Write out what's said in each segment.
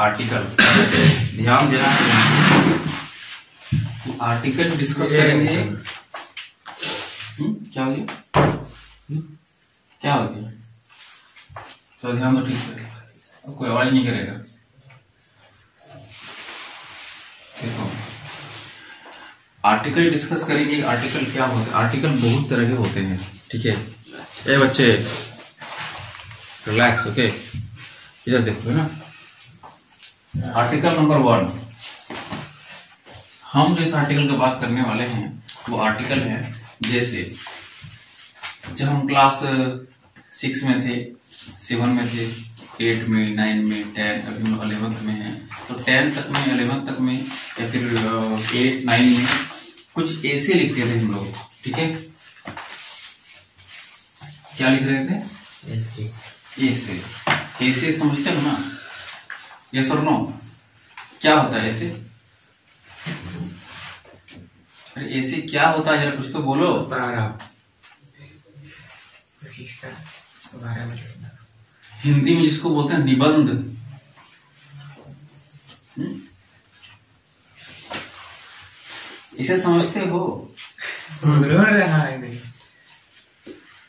Article ध्यान देना है। कि आर्टिकल डिस्कस करेंगे। हम्म, क्या हो गया? हम्म, क्या हो गया? तो ध्यान दो ठीक से अब कोई आवाज़ नहीं करेगा। देखो। आर्टिकल डिस्कस करेंगे आर्टिकल क्या होता है आर्टिकल बहुत तरह के होते हैं ठीक है? ए बच्चे रिलैक्स ओके इधर देखो है ना? आर्टिकल नंबर वन हम जो इस आर्टिकल की बात करने वाले हैं वो आर्टिकल है जैसे जब हम क्लास सिक्स में थे सेवन में थे एट में नाइन में टेन अभी हम अलेवंथ में हैं तो टेन तक में अलेवंथ तक में या फिर एट नाइन में कुछ ऐसे लिखते थे हम लोग ठीक है? क्या लिख रहे थे? ऐसे ऐसे समझते हो ना? यस और नो क्या होता है ऐसे? अरे ऐसे क्या होता है? जरा कुछ तो बोलो। हिंदी में जिसको बोलते हैं निबंध। हम्म? इसे समझते हो?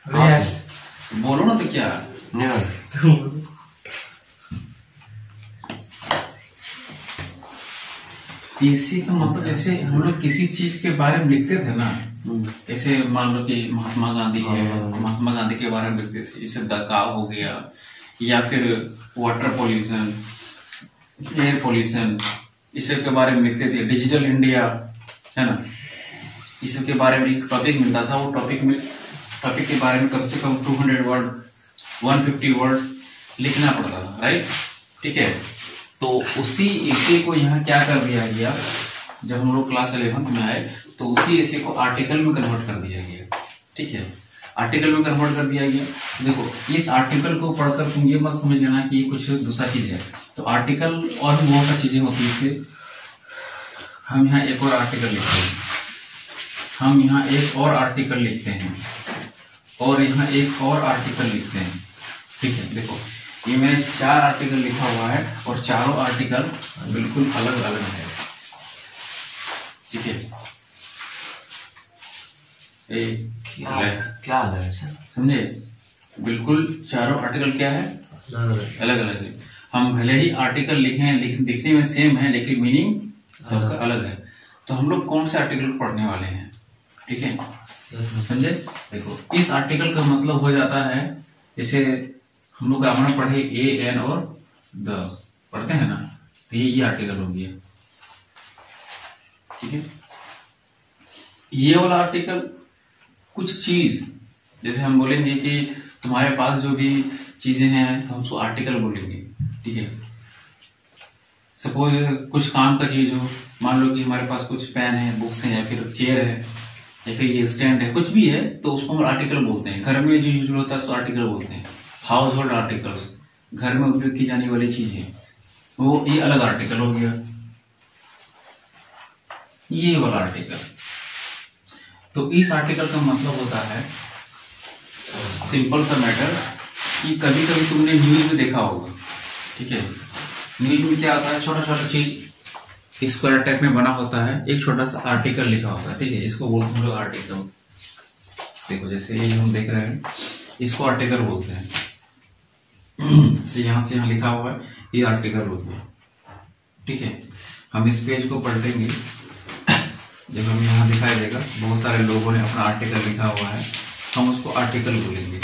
Yes. बोलो ना तो क्या? ऐसे का मतलब जैसे हम लोग किसी चीज़ के बारे में लिखते थे ना जैसे मान लो कि महात्मा गांधी है महात्मा गांधी के बारे में लिखते थे जैसे दकाव हो गया या फिर वाटर पोल्यूशन एयर पोल्यूशन इस सब के बारे में लिखते थे। डिजिटल इंडिया है ना? इस सब के बारे में एक टॉपिक मिलता था वो टॉपिक में टॉपिक के बारे में कम से कम 200 वर्ड 150 वर्ड लिखना पड़ता था राइट ठीक है? तो उसी एसे को यहाँ क्या कर दिया गया? जब हम लोग क्लास इलेवंथ में आए तो उसी एसे को आर्टिकल में कन्वर्ट कर दिया गया। ठीक है? आर्टिकल में कन्वर्ट कर दिया गया। देखो, इस आर्टिकल को पढ़कर तुम ये मत समझ लेना कि ये कुछ दूसरा चीज़ है। तो आर्टिकल और भी बहुत सारी चीज़ें होती है इससे हम यहाँ एक और आर्टिकल लिखते हैं। हम यहाँ एक और आर्टिकल लिखते हैं। और यहाँ एक और आर्टिकल लिखते हैं। ठीक है? देखो। ये मैंने चार आर्टिकल लिखा हुआ है और चारों आर्टिकल बिल्कुल अलग अलग है। ठीक है? ए, क्या अलग है सर? समझे? बिल्कुल चारों आर्टिकल क्या है? अलग अलग है। हम भले ही आर्टिकल लिखे हैं लिख, दिखने में सेम है लेकिन मीनिंग सबका अलग है। तो हम लोग कौन से आर्टिकल पढ़ने वाले हैं? ठीक है? समझे? देखो इस आर्टिकल का मतलब हो जाता है जैसे हम लोग ग्रामर पढ़े ए एन और द पढ़ते हैं ना? तो ये ये आर्टिकल हो गया। ठीक है? ये वाला आर्टिकल कुछ चीज़, जैसे हम बोलेंगे कि तुम्हारे पास जो भी चीज़ें हैं तो हम उसको आर्टिकल बोलेंगे। ठीक है? सपोज़ कुछ काम का चीज़ हो, मान लो कि हमारे पास कुछ पेन है, बुक्स हैं, या फिर चेयर है, या फिर ये स्टैंड है, कुछ भी है तो उसको हम आर्टिकल बोलते हैं। घर में जो यूज़ होता है, उसको आर्टिकल बोलते हैं। हाउस होल्ड आर्टिकल्स, घर में उपयोग की जाने वाली चीज़ें, वो ये अलग आर्टिकल हो गया। ये वाला आर्टिकल। तो इस आर्टिकल का मतलब होता है, सिंपल सा मैटर कि कभी कभी तुमने न्यूज़ में देखा होगा, ठीक है? न्यूज़ में क्या होता है? छोटा छोटा चीज़, स्क्वायर टाइप में बना होता है, एक छोटा सा आर्टिकल लिखा होता है, ठीक है? इसको बोलते हैं लोग आर्टिकल। देखो, जैसे ये हम देख रहे हैं, इसको आर्टिकल बोलते हैं। से यहाँ से यहाँ लिखा हुआ है, ये आर्टिकल होती है ठीक है? हम इस पेज को पलटेंगे। जब हम यहाँ दिखाई देगा, बहुत सारे लोगों ने अपना आर्टिकल लिखा हुआ है। हम उसको आर्टिकल बोलेंगे।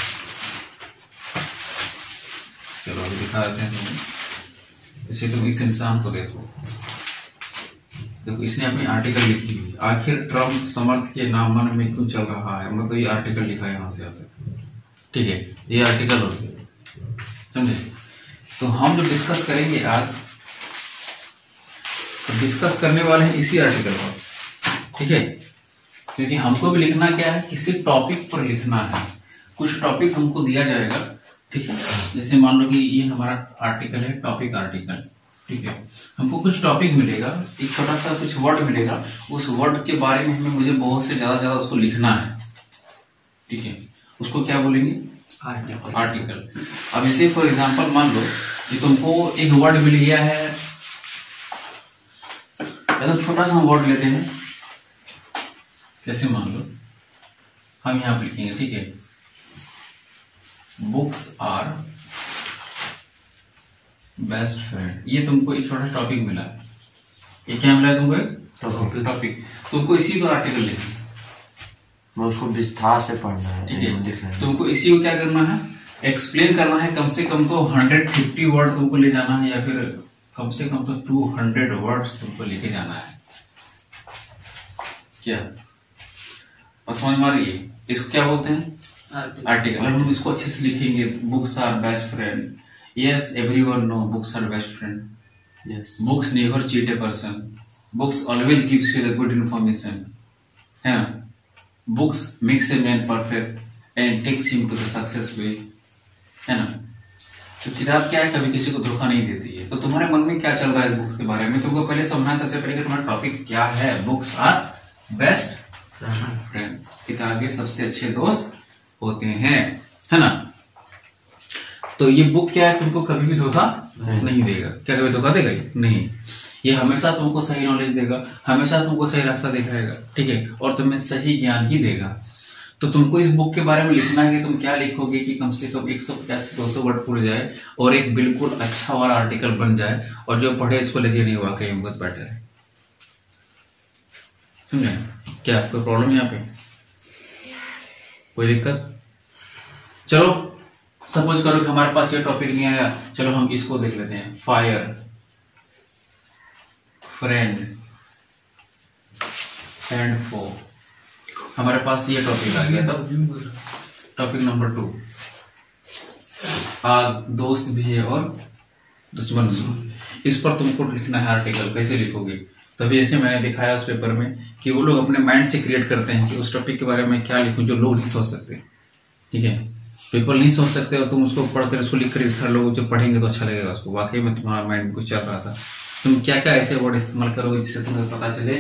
चलो, अभी दिखा देते हैं तुम्हें। इसे तुम इस इंसान को देखो। देखो, इसने अपनी आर्टिकल लिखी हुई आखिर ट्रंप समर्थ के नाम मन में क्यों चल रहा है? मतलब ये आर्टिकल लिखा है यहाँ से आकर। ठीक है? ये आर्टिकल हो गया समझे? तो हम जो डिस्कस करेंगे आज तो डिस्कस करने वाले हैं इसी आर्टिकल पर, ठीक है? क्योंकि हमको भी लिखना क्या है, किसी टॉपिक पर लिखना है। कुछ टॉपिक हमको दिया जाएगा, ठीक है? जैसे मान लो कि ये हमारा आर्टिकल है टॉपिक आर्टिकल ठीक है? हमको कुछ टॉपिक मिलेगा, एक छोटा सा कुछ वर्ड मिलेगा। उस वर्ड के बारे में हमें मुझे बहुत से, ज़्यादा ज़्यादा उसको लिखना है, ठीक है? उसको क्या बोलेंगे? आर्टिकल अब इसे फॉर एग्जांपल मान लो ये तुमको एक वर्ड मिल गया है। या तो छोटा सा हम वर्ड लेते हैं। कैसे मान लो? हम यहाँ पर लिखेंगे ठीक है? बुक्स आर बेस्ट फ्रेंड ये तुमको एक छोटा टॉपिक मिला। ये क्या मिला तुमको? टॉपिक टॉपिक तुमको इसी पर आर्टिकल लिखना मैं उसको विस्तार से पढ़ना है ठीक है। लिखना है। तुमको इसी को क्या करना है? एक्सप्लेन करना है कम से कम तो 150 वर्ड तुमको ले जाना है या फिर कम से कम तो टू हंड्रेड वर्ड तुमको लेके जाना है। क्या? और समझ में आ रही है? इसको क्या बोलते हैं? आर्टिकल हम इसको अच्छे से लिखेंगे books are best friend yes everyone know books are best friend yes books never cheat a person books always gives you the good information है। ना books makes a man perfect and takes him to the success way है ना? तो किताब क्या है कभी किसी को धोखा नहीं देती है। तो तुम्हारे मन में क्या चल रहा है बुक्स के बारे में? तुमको पहले समझना है सबसे पहले कि तुम्हारा टॉपिक क्या है? बुक्स आर बेस्ट फ्रेंड किताबें सबसे अच्छे दोस्त होते हैं है ना? तो ये बुक क्या है तुमको कभी भी धोखा नहीं। नहीं देगा। क्या कभी धोखा देगा नहीं। ये हमेशा तुमको सही नॉलेज देगा, हमेशा तुमको सही रास्ता दिखाएगा, ठीक है? और तुम्हें सही ज्ञान ही देगा। तो तुमको इस बुक के बारे में लिखना है कि तुम क्या लिखोगे कि कम से कम 150 से 200 वर्ड पूरे जाए और एक बिल्कुल अच्छा वाला आर्टिकल बन जाए और जो पढ़े इसको लगे नहीं हुआ में बहुत बेटर है समझे? क्या कोई प्रॉब्लम यहाँ पे? कोई दिक्कत? चलो सपोज़ करो कि हमारे पास ये टॉपिक नहीं आया। चलो, हम इसको देख लेते हैं। फायर फ्रेंड एंड फो हमारे पास ये टॉपिक आ गया तब टॉपिक नंबर टू आग दोस्त भी है और दुश्मन भी इस पर तुमको लिखना है आर्टिकल कैसे लिखोगे? तो अभी जैसे मैंने दिखाया उस पेपर में कि वो लोग अपने माइंड से क्रिएट करते हैं कि उस टॉपिक के बारे में क्या लिखूं जो लोग नहीं सोच सकते। ठीक है? पेपर नहीं सोच सकते और तुम उसको पढ़कर उसको लिख कर दिखा लोग जो पढ़ेंगे तो अच्छा लगेगा उसको। वाकई में तुम्हारा माइंड कुछ चल रहा था। तुम क्या क्या ऐसे वर्ड इस्तेमाल करोगे जिससे तुम्हें पता चले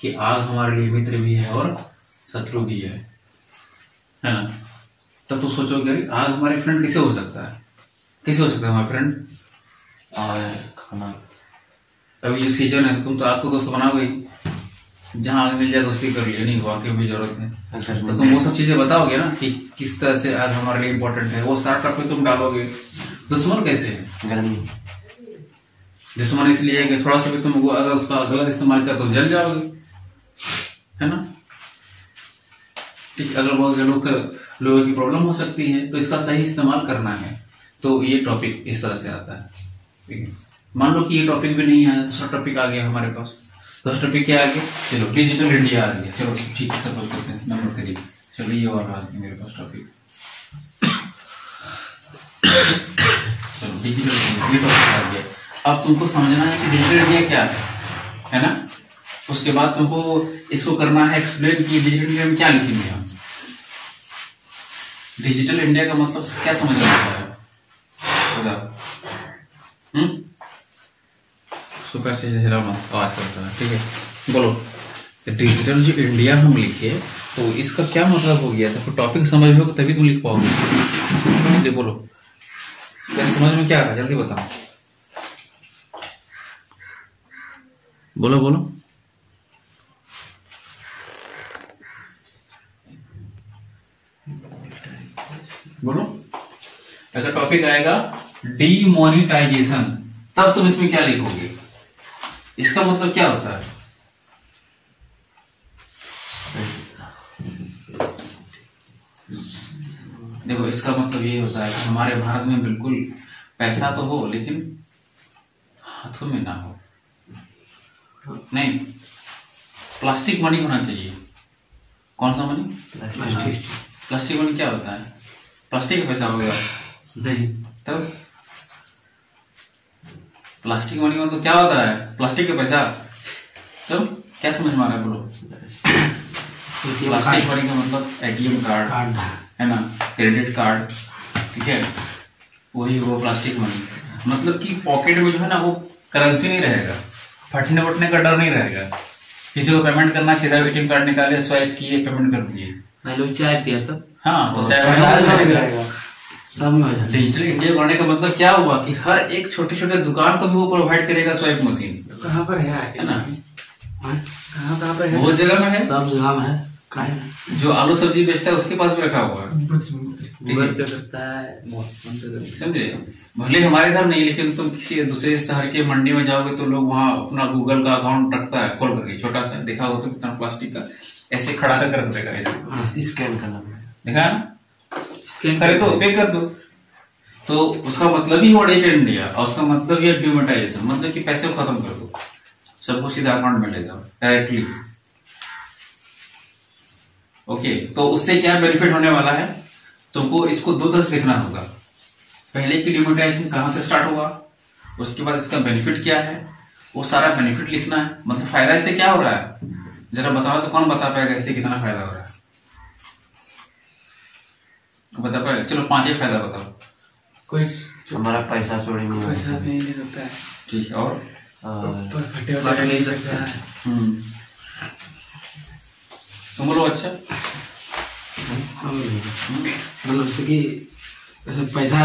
कि आग हमारे लिए मित्र भी है और शत्रु भी है? है ना? तब तो सोचोगे अरे आग हमारे फ्रेंड कैसे हो सकता है? कैसे हो सकता है हमारे फ्रेंड खाना। अभी जो सीज़न है तो तुम तो आपको दोस्त बनाओगे। जहाँ आग मिल जाए दोस्ती कर लिया। नहीं वाकई भी ज़रूरत है। तो तुम वो सब चीज़ें बताओगे ना कि किस तरह से आज हमारे लिए इम्पोर्टेंट है। वो स्टार्टअप पे तुम डालोगे। दुश्मन कैसे? है गर्मी। दुश्मन इसलिए है कि थोड़ा सा भी तुम अगर उसका गलत इस्तेमाल किया तो जल जाओगे। है ना? ठीक, अगर बहुत लोग, लोगों की प्रॉब्लम हो सकती है तो इसका सही इस्तेमाल करना है। तो ये टॉपिक इस तरह से आता है। ठीक है? मान लो कि ये टॉपिक भी नहीं आया, दूसरा टॉपिक आ गया हमारे पास। दूसरा टॉपिक क्या आ गया? चलो डिजिटल इंडिया आ गया। चलो, ठीक है सपोज़ करते हैं। नंबर थ्री चलो, ये और आ मेरे पास टॉपिक चलो डिजिटल इंडिया ये टॉपिक आ गया। अब तुमको समझना है कि डिजिटल इंडिया क्या है है ना? उसके बाद तुमको इसको करना है एक्सप्लेन कि डिजिटल इंडिया में क्या लिखेंगे हम। डिजिटल इंडिया का मतलब क्या समझ में आता है हम्म? सुपर से हिला मत, आवाज़ करता है ठीक है? बोलो। डिजिटल जो इंडिया हम लिखे तो इसका क्या मतलब हो गया? था टॉपिक समझ में होगा तभी तुम लिख पाओगे। बोलो। समझ में क्या आ रहा है? जल्दी बताओ। बोलो बोलो। बोलो। अगर टॉपिक आएगा डीमोनिटाइजेशन तब तुम इसमें क्या लिखोगे? इसका मतलब क्या होता है? देखो, इसका मतलब ये होता है कि हमारे भारत में बिल्कुल पैसा तो हो, लेकिन हाथों में ना हो। नहीं प्लास्टिक मनी होना चाहिए। कौन सा मनी प्लास्टिक प्लास्टिक मनी क्या होता है? प्लास्टिक का पैसा होगा। नहीं। तब? प्लास्टिक मनी मतलब क्या होता है? प्लास्टिक का पैसा। तब? क्या समझ में आ रहा है बोलो? प्लास्टिक मनी का मतलब एटीएम कार्ड कार्ड है ना? क्रेडिट कार्ड ठीक है? वही वो प्लास्टिक मनी मतलब कि पॉकेट में जो है ना वो करेंसी नहीं रहेगा। फटने वटने का डर नहीं रहेगा किसी को पेमेंट करना सीधा एटीएम कार्ड निकाले स्वाइप किए पेमेंट कर दिए। मान लो चाय पिया तब। हाँ तो में हो जाता डिजिटल इंडिया बनाने का मतलब क्या हुआ कि हर एक छोटे छोटे दुकान को भी वो प्रोवाइड करेगा स्वाइप मशीन कहाँ पर है? है ना? कहाँ कहाँ पर है? वो जगह में है। सब जगह में है। जो आलू सब्ज़ी बेचता है उसके पास भी रखा हुआ है। है पे करता समझे? भले हमारे इधर नहीं लेकिन तुम किसी दूसरे शहर के मंडी में जाओगे तो लोग वहाँ अपना गूगल का अकाउंट रखता है खोल करके छोटा सा। देखा हो तो कितना प्लास्टिक का। ऐसे खड़ा करके रख देगा ऐसे। स्कैन करना देखा? ना स्कैन करे तो पे कर दो। तो उसका मतलब ही वो डिजिटल इंडिया और उसका मतलब ये डिमोटाइजेशन मतलब कि पैसे को खत्म कर दो। सबको सीधा अकाउंट में ले जाओ डायरेक्टली ओके तो उससे क्या बेनिफिट होने वाला है? तुमको इसको दो तरह से देखना होगा। पहले की डिमोटाइजेशन कहाँ से स्टार्ट हुआ उसके बाद इसका बेनिफिट क्या है? वो सारा बेनिफिट लिखना है। मतलब फ़ायदा इससे क्या हो रहा है? जरा बताओ तो कौन बता पाएगा इससे कितना फ़ायदा हो रहा है? बता पाएगा चलो पाँच ही फ़ायदा बताओ। कोई हमारा पैसा चोरी नहीं पैसा नहीं ले सकता है। ठीक है और? नहीं सकता है। हम्म। तुम बोलो अच्छा। हम मतलब जैसे कि जैसे पैसा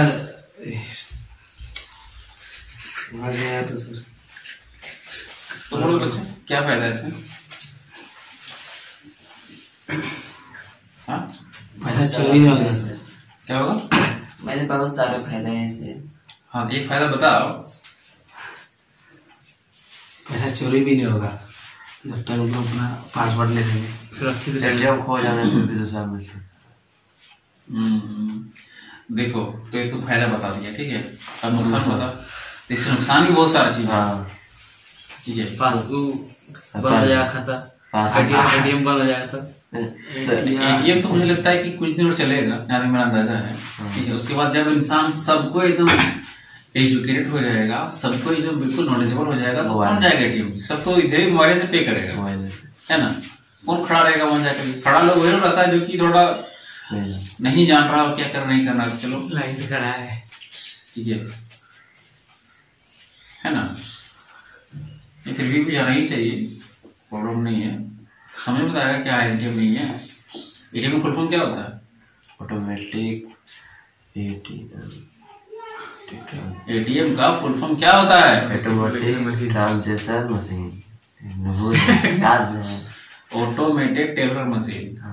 मर गया तो सर। तुम बोलो अच्छा क्या फ़ायदा है इससे हाँ? पैसा चोरी नहीं होगा सर। क्या होगा? मेरे बहुत सारे फ़ायदे हैं इससे। हाँ एक फ़ायदा बताओ। पैसा चोरी भी नहीं होगा। जब तक हम लोग अपना पासवर्ड ले लेंगे। सुरक्षित रहेगा। एटीएम खो जाने से भी दूसरा में हम्म, देखो तो ये तो फ़ायदा बता दिया ठीक है? अब नुकसान बता तो इससे नुकसान भी बहुत सारा चीज़ हाँ। ठीक है? पासबुक बंद हो जाएगा खाता। एटीएम बंद हो जाएगा तो तो एटीएम तो मुझे लगता है कि कुछ दिन और चलेगा जहाँ मेरा अंदाज़ा है। ठीक है उसके बाद जब इंसान सबको एकदम एजुकेटेड हो जाएगा सबको एकदम बिल्कुल नॉलेजेबल हो जाएगा तो कौन जाएगा एटीएम सब तो इधर ही मोबाइल से पे करेगा। मोबाइल है ना? कौन खड़ा रहेगा वहाँ जाकर खड़ा लोग वही रहता है जो कि थोड़ा नहीं जान रहा हो क्या करना नहीं करना चलो। लाइन से खड़ा है। ठीक है। है ना? ये फिर भी जाना ही चाहिए। प्रॉब्लम नहीं है। समझ में आएगा क्या एटीएम नहीं है। एटीएम में फुल फॉर्म क्या होता है? ऑटोमेटिक एटीएम का फुल फॉर्म क्या होता है? Automatic transaction machine automated teller machine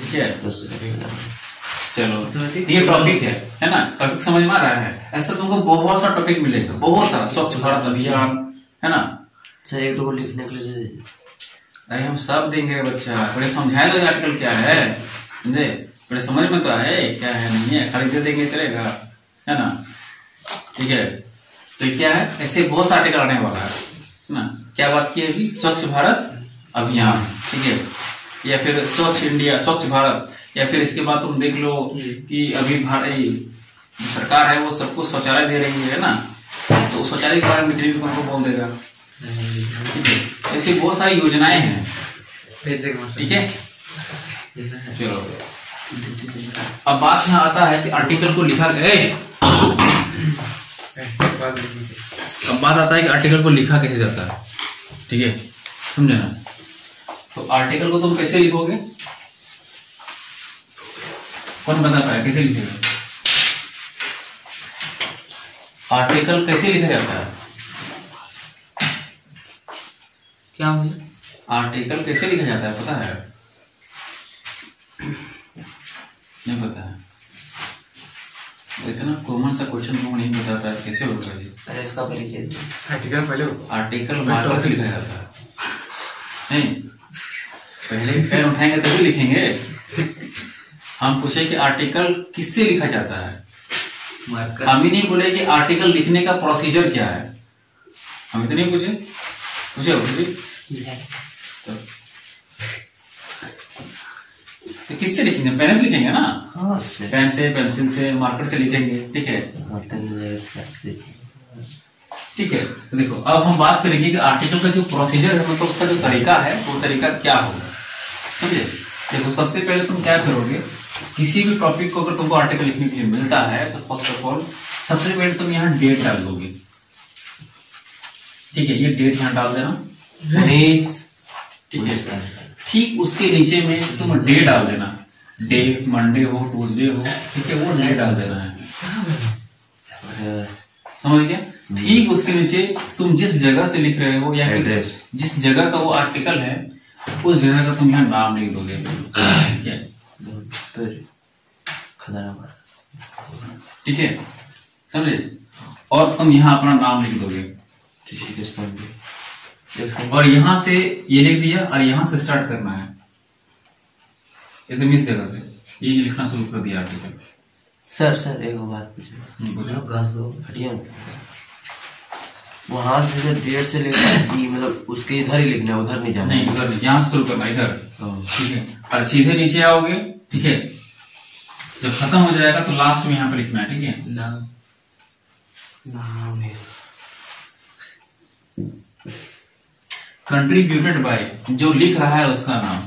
ठीक है? चलो ये टॉपिक है है ना? टॉपिक समझ में आ रहा है? ऐसा तुमको बहुत सारा टॉपिक मिलेगा। बहुत सारा स्वच्छ भारत अभियान है ना? सर एक दो लिखने के लिए। अरे हम सब देंगे बच्चा। बड़े समझाए तो आर्टिकल क्या है? समझे? बड़े समझ में तो आए क्या है? नहीं है खरीद देंगे चलेगा है ना? ठीक है? तो क्या है? ऐसे बहुत सारे आने वाला है ना? क्या बात की है अभी? स्वच्छ भारत अभियान ठीक है? या फिर स्वच्छ इंडिया स्वच्छ भारत या फिर इसके बाद तुम देख लो कि अभी भारत सरकार है वो सबको शौचालय दे रही है ना? तो शौचालय के बारे में भी को बोल देगा? ठीक है? ऐसी बहुत सारी योजनाएँ हैं। ठीक है? चलो। अब बात यहाँ आता है कि आर्टिकल को लिखा गया ए, बाद में अब बात आता है कि आर्टिकल को लिखा कैसे जाता है। ठीक है? समझे ना? तो आर्टिकल को तुम कैसे लिखोगे? कौन बता पाया? कैसे लिखेगा आर्टिकल कैसे लिखा जाता है? क्या गया आर्टिकल कैसे लिखा जाता है? पता है नहीं पता है इतना कॉमन सा क्वेश्चन तुमको नहीं पता था? कैसे होगा जी? अरे इसका परिचय दो। आर्टिकल पहले आर्टिकल मार्कर से लिखा जाता है नहीं पहले पेन उठाएँगे तभी लिखेंगे। हम पूछे कि आर्टिकल किससे लिखा जाता है? मार्कर हम ही नहीं बोले कि आर्टिकल लिखने का प्रोसीजर क्या है। हम तो नहीं पूछे। पूछे हो पूछे तो, तो किससे लिखेंगे? पेन से लिखेंगे ना? हाँ पेन से पेंसिल से मार्कर से लिखेंगे ठीक है? ठीक है तो देखो अब हम बात करेंगे कि आर्टिकल का जो प्रोसीजर है मतलब उसका जो तरीका है वो तरीका क्या होगा? समझे? देखो सबसे पहले तुम क्या करोगे किसी भी टॉपिक को अगर तुमको आर्टिकल लिखने के लिए मिलता है तो फ़र्स्ट ऑफ़ ऑल सबसे पहले तुम यहाँ डेट डाल दोगे। ठीक है ये डेट यहाँ डाल देना। ठीक है ठीक उसके नीचे में तुम डे डाल देना। डे मंडे हो ट्यूजडे हो ठीक है वो नए डाल देना है। समझ गया? ठीक उसके नीचे तुम जिस जगह से लिख रहे हो या Address. जिस जगह का वो आर्टिकल है उस जगह का तुम यहाँ नाम लिख दोगे। ठीक है? ठीक है? समझे? और तुम यहाँ अपना नाम लिख दोगे। और यहाँ से ये लिख दिया और यहाँ से स्टार्ट करना है। एकदम इस जगह से। ये लिखना शुरू कर दिया आर्टिकल सर सर एक बात पूछो हम्म, पूछो। घास दो हटिए ना। से जब डेट से है मतलब उसके इधर ही लिखना है उधर नहीं जाना नहीं इधर नहीं यहाँ से शुरू करना इधर। हाँ। ठीक है। और सीधे नीचे आओगे ठीक है? जब खत्म हो जाएगा तो लास्ट में यहाँ पे लिखना है ठीक है? नाम। नाम नहीं कंट्रीब्यूटेड बाय जो लिख रहा है उसका नाम।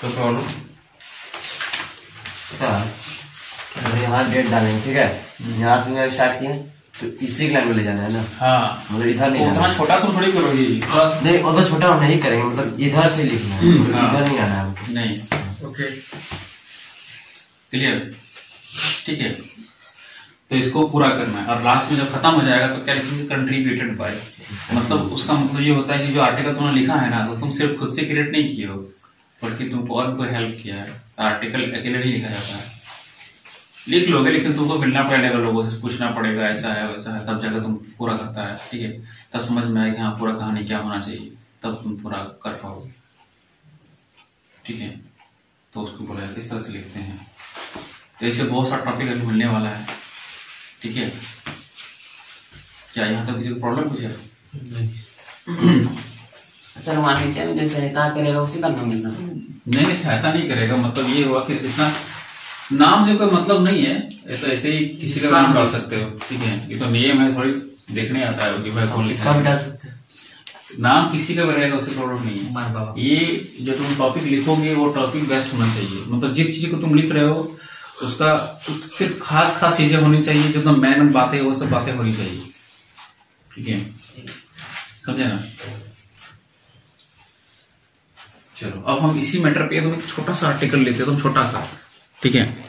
तो प्रॉब्लम सर यहाँ डेट डालेंगे ठीक है? यहाँ से मैंने स्टार्ट किया तो इसी लाइन में ले जाना है ना? हाँ। मतलब इधर नहीं उतना छोटा तो थोड़ी करोगे नहीं वो तो छोटा हम नहीं करेंगे मतलब इधर से लिखना है मतलब हाँ। इधर नहीं आना है हमको। नहीं। ओके। क्लियर ठीक है। तो इसको पूरा करना है। और लास्ट में जब खत्म हो जाएगा तो क्या लिखेंगे? कंट्रीब्यूटेड बाय मतलब उसका मतलब ये होता है कि जो आर्टिकल तुमने लिखा है ना तो तुम सिर्फ़ खुद से क्रिएट नहीं किए हो, बल्कि तुमको और कोई हेल्प किया है। आर्टिकल अकेले नहीं लिखा जाता है। लिख लोगे, लेकिन तुमको मिलना पड़ेगा लोगों से, पूछना पड़ेगा, ऐसा है, वैसा है, तब जाकर तुम पूरा करता है, ठीक है? तब समझ में आएगा हाँ पूरा कहानी क्या होना चाहिए, तब तुम पूरा कर पाओगे। ठीक है? तो उसको बोला किस तरह से लिखते हैं? तो ऐसे बहुत सारा टॉपिक अभी मिलने वाला है। ठीक है? क्या यहाँ तक किसी को प्रॉब्लम कुछ है सर वहाँ नीचे में जो सहायता करेगा उसी का नाम मिलना नहीं नहीं सहायता नहीं करेगा मतलब ये हुआ कि इतना नाम से कोई मतलब नहीं है ये तो ऐसे ही किसी का नाम डाल सकते हो ठीक है? ये तो नियम है थोड़ी देखने आता है कि भाई कौन लिखा भी डाल सकते नाम किसी का भी रहेगा उससे प्रॉब्लम नहीं है। ये जो तुम टॉपिक लिखोगे वो टॉपिक बेस्ट होना चाहिए। मतलब जिस चीज़ को तुम लिख रहे हो उसका सिर्फ़ खास खास चीज़ें होनी चाहिए जो तो मैन मैन बातें वो सब बातें होनी चाहिए। ठीक है? समझे ना? चलो, अब हम इसी मैटर पे, एक छोटा सा आर्टिकल लेते हैं तुम छोटा सा। ठीक है?